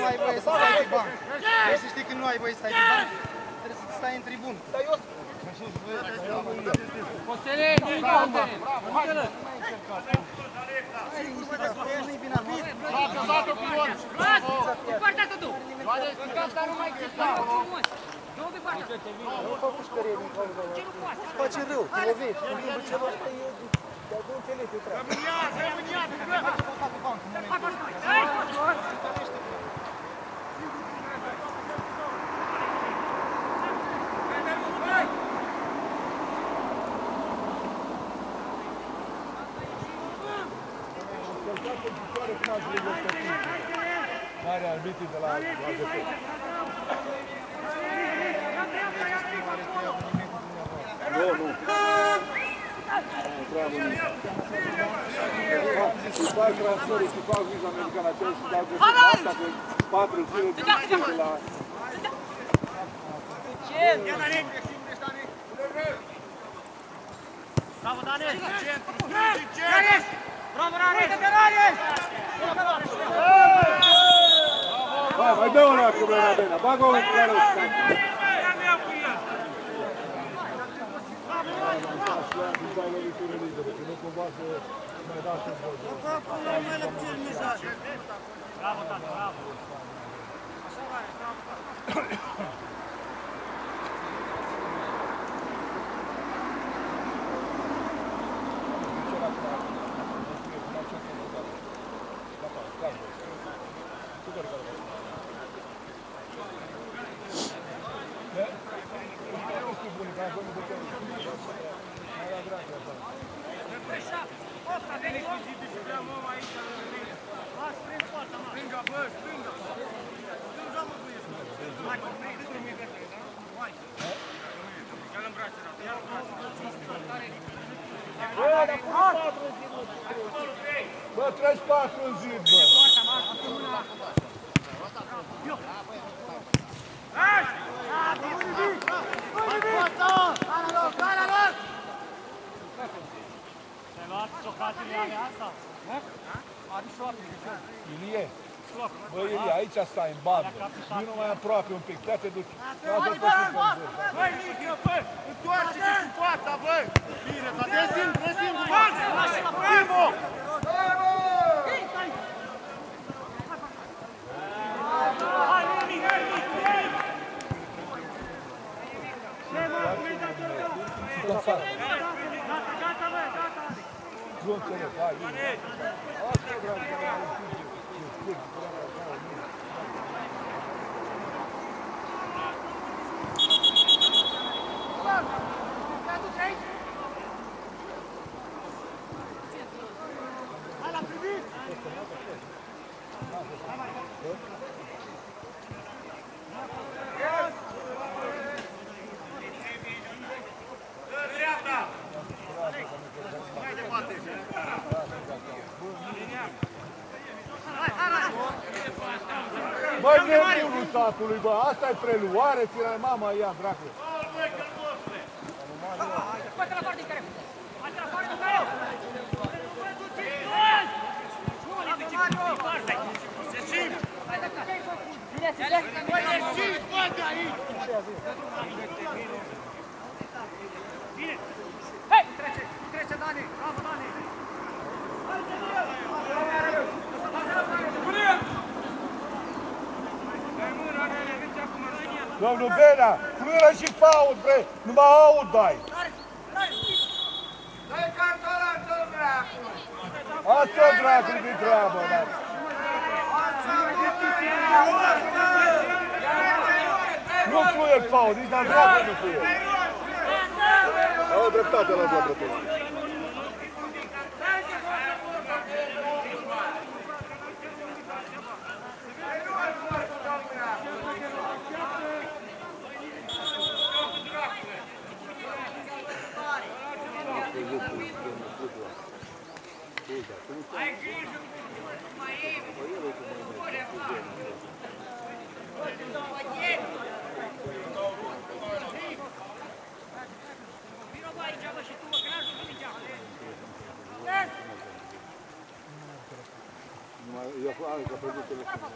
Nu ai voie să stai pe banc. Vrei să știi că nu ai voie să stai pe banc? Trebuie să stai în tribun. Costelei, nu-i Costelei! Uite-l! Ai liniște, dar nu-i bine al nostru. Las! Pe partea asta tu! Dar nu mai țin, frumos! Nu pe partea asta! Nu fac pușcărie din cauza Ce nu poate? Îți face rău, te lovești. În timpul celor ăsta e... Dar nu înțelegi eu treaba. Călcat în picioare cazurile respective. Mare arbitri de la AGP. Nu treabă nici. Îi fac transferul și fac viza americană aceea și dau găsit asta că patru zile din de la... Bravo, Daniel! Daniel! Bravo, Daniel! Vai, mai dă una cu Brena Bena, bagă-o în care o stai. Bravo, tata, bravo! Bă, treci patru în zi, bă. Te-ai luat socatele ale asta? Ilie, bă, Ilie, aici stai, în bandă. Vino mai aproape un pic, te te duci. Lasă-l pe sus pe zi. Băi, Nică, bă! Întoarce-te cu fața, bă! Bine, dar resim, resim, Primo! La afară. Nu înțeleg, hai, Ilie. Asta, dragi, că n-ai știut. Explic, treaba ta, nu. Băi, nebunul satului, bă, asta e preluare, ți-l mama ia, dracu. Scoate la parte din care! Scoate la parte din care! Hei! Domnul Benea, frână și fault, bre, nu mă aud, dai. Dă-i cartola, dă dracu! Asta o dracu de treabă, da. Nu fluie fault, nici la dreapta nu fluie. Au dreptate la dreapta. Ai grijă cu mai e! Vino bă aici, bă, și tu, bă, că n-ajung cu mingea. Eu am că pierdut telefonul.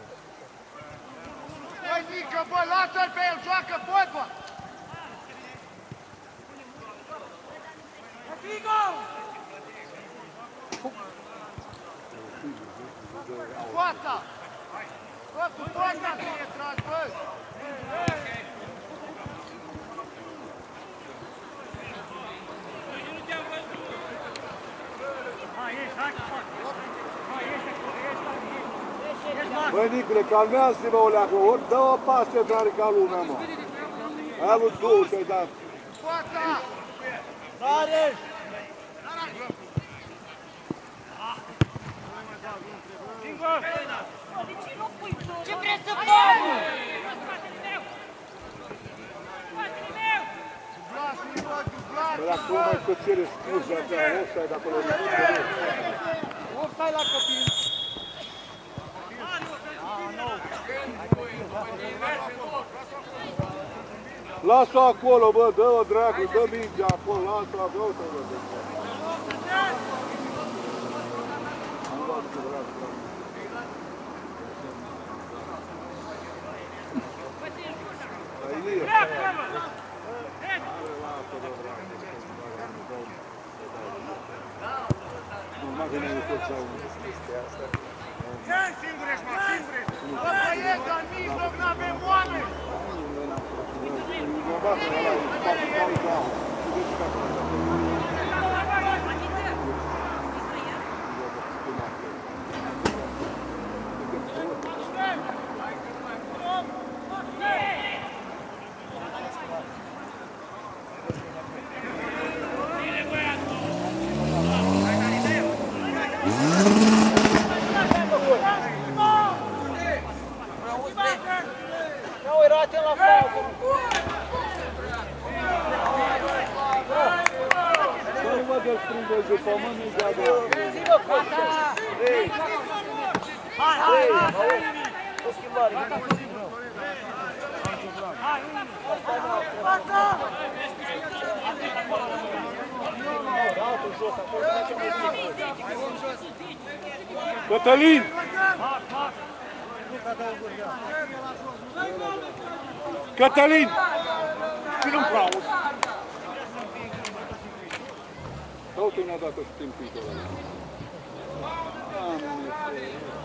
Băi, Nică, bă, lasă-l pe el, joacă fotbal! Poata! Bă, cu poata trebuie tras, bă! Băi, Nicule, calmează-te, mă, oleacă, ori dă o pas centrare ca lumea, mă. Ai avut două și ai dat. Poata! Ce vrei să faci? Dublaș, Miroi, dublaș! Păi acum mai tot cere scuze, așa, offside acolo. Offside la copil. Lasă-o acolo, bă, dă-o dracu, dă mingea acolo, lasă-o acolo, bă. Am luat cu dracu, dracu. Dar Ilie, Normal că ne-ai tot sau... Singur ești, mă, singur ești! Bă, băieți, în mijloc n-avem oameni! Normal că ăla e spate, spate, spate. Não, era até lá fora. Să nu mă desprindeți de pământ, nu dea de Hai, hai, hai. O schimbare. Cătălin! Cătălin! Ține un pauz! Totul ne-a dat-o stimpitul ăla. Doamne,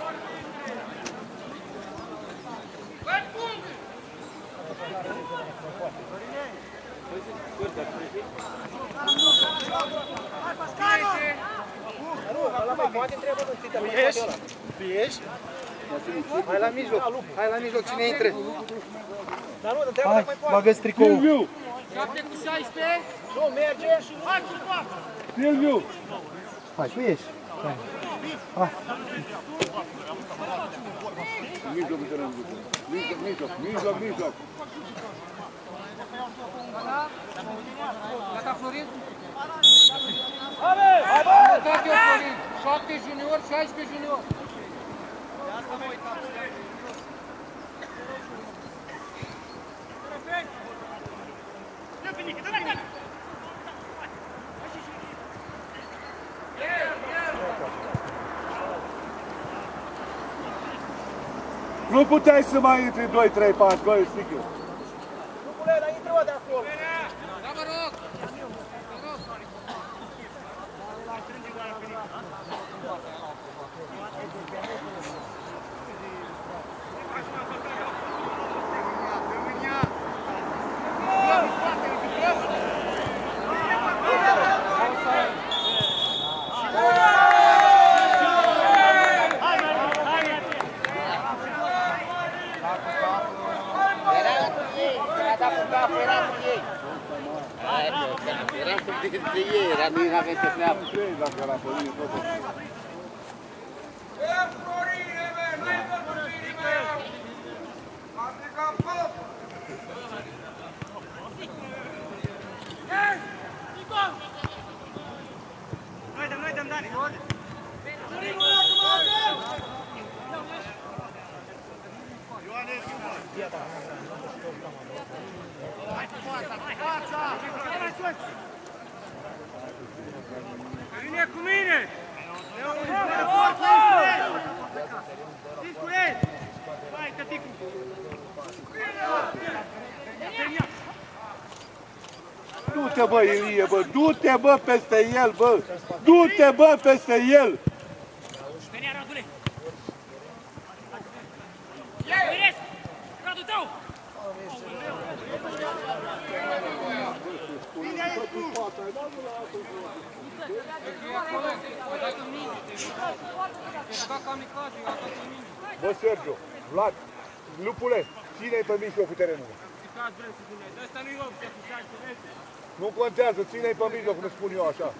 Tu ești? Tu ești? Hai la mijloc. Hai la mijloc cine intre. Hai, bagă-ți tricoul. Silviu! 7 cu 16. Nu merge. Hai cu față. Silviu! Hai, tu ești. Hai. Mijloc, mijloc, mijloc, mijloc, mijloc, mijloc. Gata, Florin? Hai, bă! Gata, eu, Florin. 7 junior, 16 junior. Nu puteai să mai intri 2, 3, 4, băi, sigur. Nu pune la intră de acolo. Da, vă rog. cap în cap, era cu ei. Era cu dintre ei, era, nu avea ce pleacă. Trei dacă era pe mine, tot. Noi dăm, noi dăm, Dani. Vine cu mine! Fiți cu el! Hai, tăticu! Du-te, bă, Ilie, bă, du-te, bă, peste el, bă! Du-te, bă, peste el! Veni, Radule! Ies! Radu tău! Bă, Sergio, Vlad, lupule, ține-i pe mijlocul terenului. Nu contează, ține-i pe mijloc, cum spun eu așa.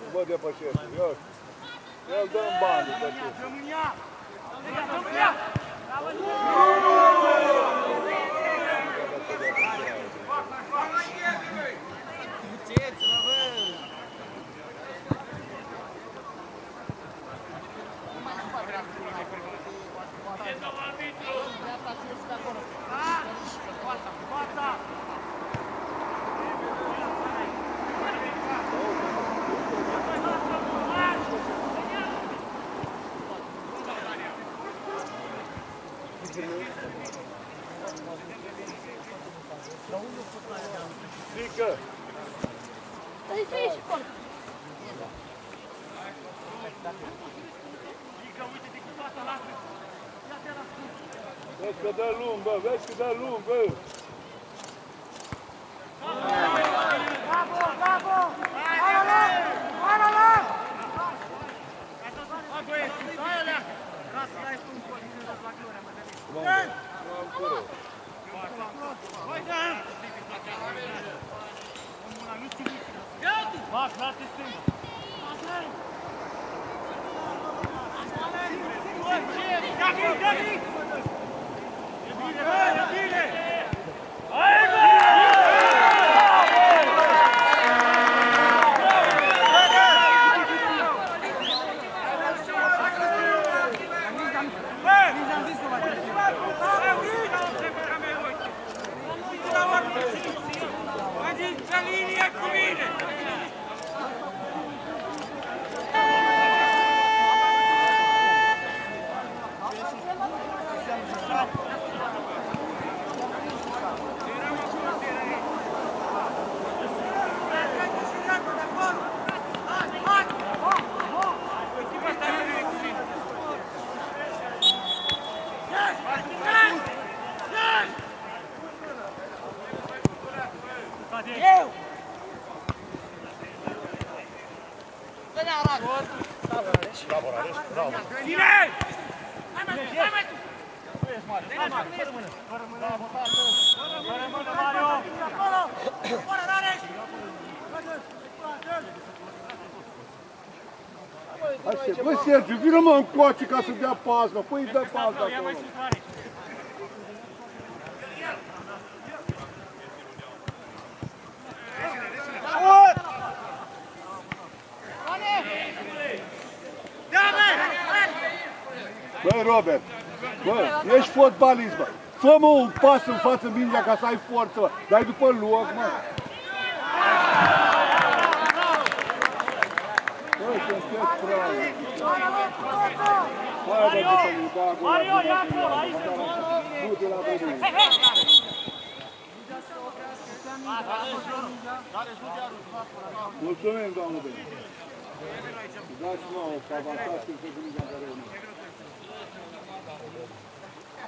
Nu mă depășesc, eu. El dă în bani, după ce. Fica! Tá difícil, pô! Fica, muito tem que passar lá! Já tem lá! Vezi că dă lung, bă, vezi că dă Paganini e Comine Bravo, Rares. Bravo. Cine! Hai mai tu, hai mai Vem Nu vem mare. Hai mare, fără mână. Fără mână. Bravo, Tartu. Fără mână, Mario. Acolo. Fără, Rares. Așa, bă, Sergiu, vină mă încoace ca să dea pazna. Păi, dă pazna acolo. Ia mai sus, Rares. Băi, Robert, bă, ești fotbalist, bă. Fă-mă un pas în față mingea ca să ai forță, bă. Dai după loc, mă. Băi, sunteți pravi. Hai, bă, după Luca, Mario, ia acolo, aici se Du-te la vedere. Mulțumim, doamnă Bine. Dați nouă, că avansați când se gândiți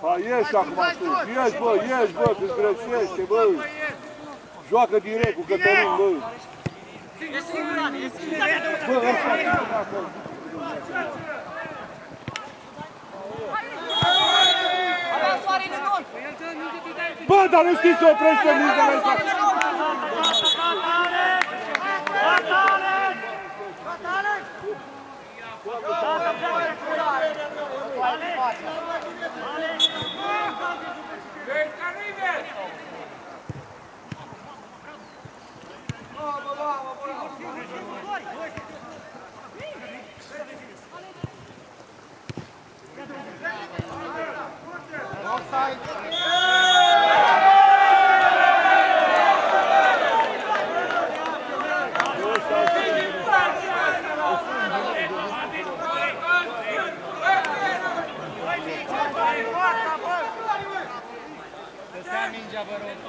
A, ieși acum sus, ieși bă, ieși bă, că-ți bă. Joacă direct cu Cătălin bă. E singur. Bă, așa, acolo. Bă, dar nu știi să oprește mingea asta! water.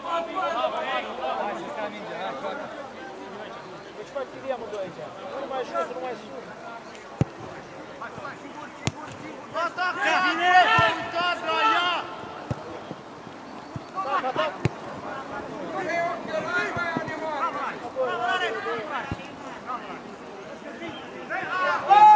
Vai, dois já. Um mais outro, um mais um. Carrineiro! Correu, que vai animar! Vem lá!